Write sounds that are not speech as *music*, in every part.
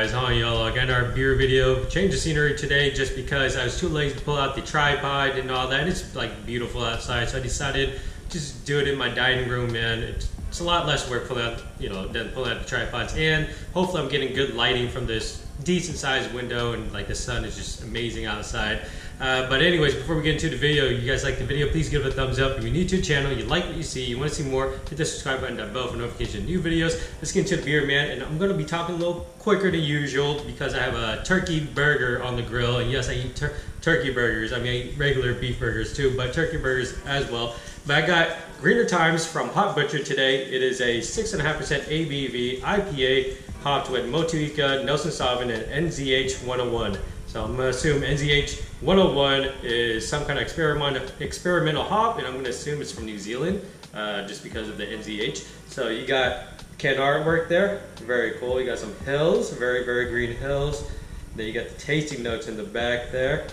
guys, Han Yolo. Uh, Again, our beer video. Change the scenery today just because I was too lazy to pull out the tripod and all that. It's like beautiful outside, so I decided just do it in my dining room, man. It's, it's a lot less work pulling out, you know, than pulling out the tripods. And hopefully I'm getting good lighting from this decent sized window and like the sun is just amazing outside. Uh, but anyways, before we get into the video, you guys like the video, please give it a thumbs up. If you're new to the channel, you like what you see, you want to see more, hit the subscribe button down below for notification of new videos. Let's get into the beer, man. And I'm going to be talking a little quicker than usual because I have a turkey burger on the grill. And yes, I eat tur turkey burgers. I mean, I eat regular beef burgers too, but turkey burgers as well. But I got Greener Times from Hop Butcher today. It is a 6.5% ABV IPA hopped with Motueka, Nelson Sauvin, and NZH 101. So I'm going to assume NZH 101 is some kind of experimental, experimental hop, and I'm going to assume it's from New Zealand uh, just because of the NZH. So you got can artwork there, very cool. You got some hills, very, very green hills. Then you got the tasting notes in the back there.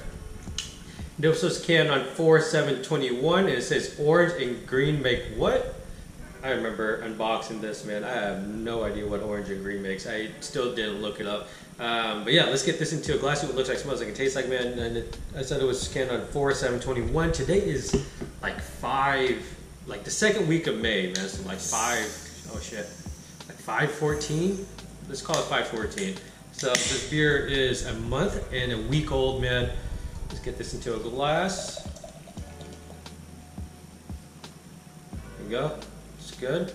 Was canned on 4-7-21, and it says orange and green make what? I remember unboxing this, man. I have no idea what orange and green makes. I still didn't look it up. Um, but yeah, let's get this into a glass. It looks like, smells like, and tastes like, man. And it, I said it was scanned on 4 7 21. Today is like 5, like the second week of May, man. So like 5, oh shit, like 5 14? Let's call it 5 14. So this beer is a month and a week old, man. Let's get this into a glass. There we go. Good.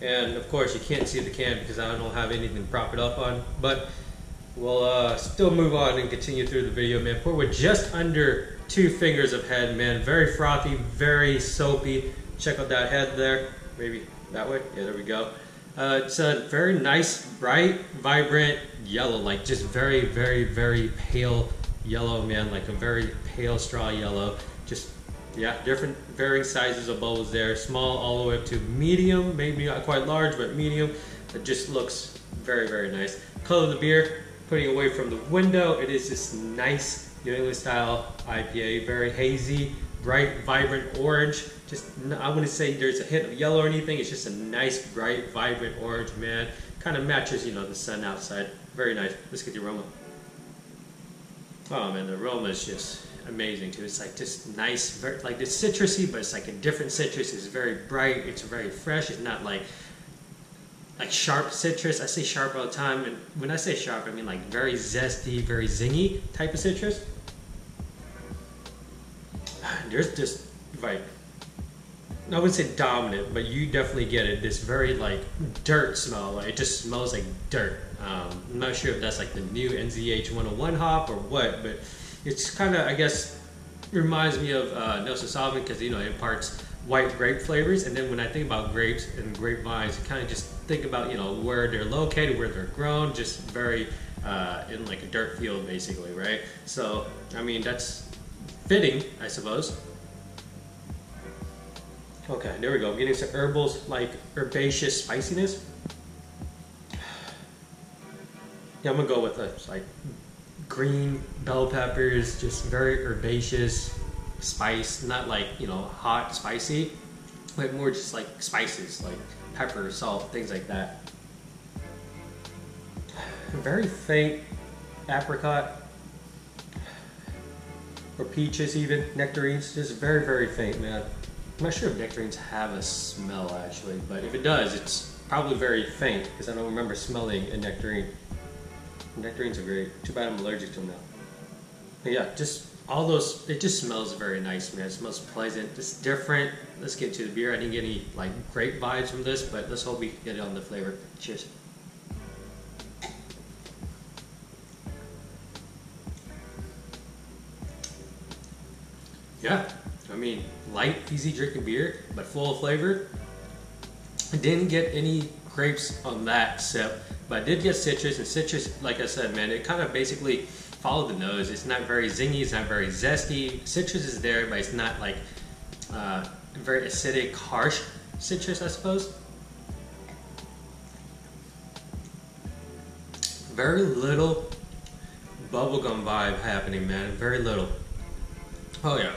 And of course, you can't see the can because I don't have anything to prop it up on. But we'll uh, still move on and continue through the video, man. Pour with just under two fingers of head, man. Very frothy, very soapy. Check out that head there. Maybe that way. Yeah, there we go. Uh, it's a very nice, bright, vibrant yellow, like just very, very, very pale yellow, man. Like a very pale straw yellow. Just yeah, different varying sizes of bubbles there. Small all the way up to medium, maybe not quite large, but medium. It just looks very, very nice. Color of the beer, putting away from the window, it is this nice New England style IPA. Very hazy, bright, vibrant orange. Just, I wouldn't say there's a hint of yellow or anything. It's just a nice, bright, vibrant orange, man. Kind of matches, you know, the sun outside. Very nice. Let's get the aroma. Oh man, the aroma is just amazing too. It's like just nice, very, like it's citrusy, but it's like a different citrus. It's very bright. It's very fresh. It's not like like sharp citrus. I say sharp all the time, and when I say sharp, I mean like very zesty, very zingy type of citrus. *sighs* There's just like I wouldn't say dominant, but you definitely get it. This very like dirt smell. Like it just smells like dirt. Um, I'm not sure if that's like the new NZH 101 hop or what, but it's kind of I guess reminds me of uh, Nelson Sauvin because you know it imparts white grape flavors. And then when I think about grapes and grapevines, kind of just think about you know where they're located, where they're grown, just very uh, in like a dirt field basically, right? So I mean that's fitting, I suppose. Okay, there we go. I'm getting some herbals like herbaceous spiciness. *sighs* Yeah, I'm gonna go with a like green bell peppers, just very herbaceous spice, not like you know hot spicy, but more just like spices like pepper, salt, things like that. Very faint apricot or peaches even nectarines, just very very faint, man. I'm not sure if nectarines have a smell actually, but if it does, it's probably very faint because I don't remember smelling a nectarine. Nectarines are great. Too bad I'm allergic to them now. But yeah, just all those, it just smells very nice, man. It smells pleasant. It's different. Let's get to the beer. I didn't get any like grape vibes from this, but let's hope we can get it on the flavor. Cheers. Yeah, I mean, light, easy drinking beer, but full of flavor. I didn't get any grapes on that sip, but I did get citrus, and citrus, like I said, man, it kind of basically followed the nose. It's not very zingy, it's not very zesty. Citrus is there, but it's not like uh, very acidic, harsh citrus, I suppose. Very little bubblegum vibe happening, man. Very little. Oh yeah.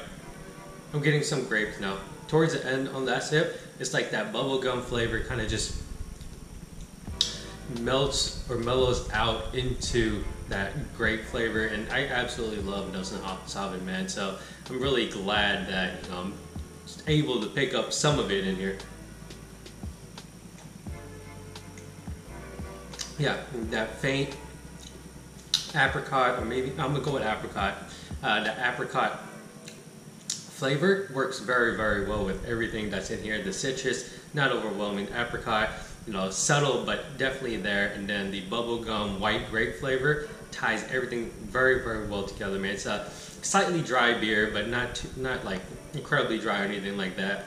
I'm getting some grapes now. Towards the end on that sip, it's like that bubblegum flavor kind of just melts or mellows out into that grape flavor, and I absolutely love Nelson Sauvin, man. So I'm really glad that I'm able to pick up some of it in here. Yeah, that faint apricot, or maybe I'm gonna go with apricot. Uh, the apricot flavor works very, very well with everything that's in here. The citrus, not overwhelming. Apricot, you know, subtle but definitely there. And then the bubblegum white grape flavor ties everything very, very well together, man. It's a slightly dry beer, but not too, not like incredibly dry or anything like that.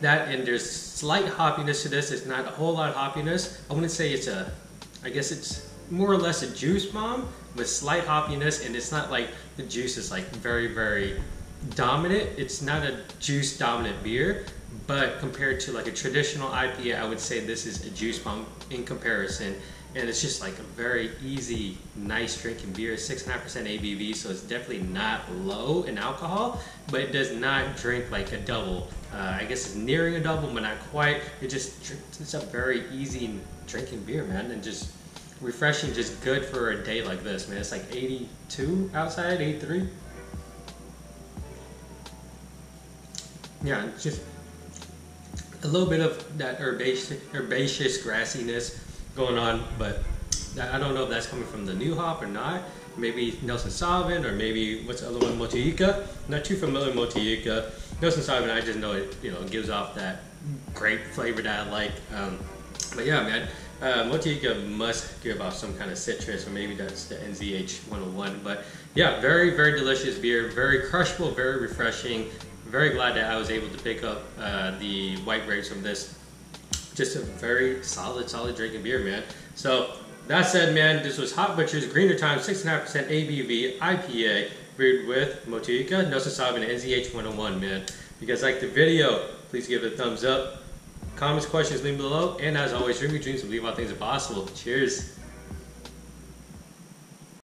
That and there's slight hoppiness to this. It's not a whole lot of hoppiness. I wouldn't say it's a, I guess it's more or less a juice bomb with slight hoppiness, and it's not like the juice is like very, very dominant. It's not a juice dominant beer, but compared to like a traditional IPA, I would say this is a juice bomb in comparison. And it's just like a very easy, nice drinking beer. 6.5% ABV, so it's definitely not low in alcohol, but it does not drink like a double. Uh, I guess it's nearing a double, but not quite. It just it's a very easy drinking beer, man, and just refreshing, just good for a day like this, man. It's like 82 outside, 83. Yeah, just a little bit of that herbaceous, herbaceous grassiness going on, but I don't know if that's coming from the new hop or not. Maybe Nelson Sauvin or maybe what's the other one, Motueka. Not too familiar with Motueka. Nelson Sauvin, I just know it, you know, gives off that grape flavor that I like. Um, but yeah, man, uh, must give off some kind of citrus, or maybe that's the NZH 101. But yeah, very, very delicious beer, very crushable, very refreshing. Very glad that I was able to pick up uh, the white grapes from this. Just a very solid, solid drinking beer, man. So that said, man, this was Hop Butcher's Greener Time 6.5% ABV IPA brewed with Motueka, Nelson Sauvin, and NZH 101, man. If you guys like the video, please give it a thumbs up. Comments, questions, leave below. And as always, dream your dreams and believe all things are possible. Cheers.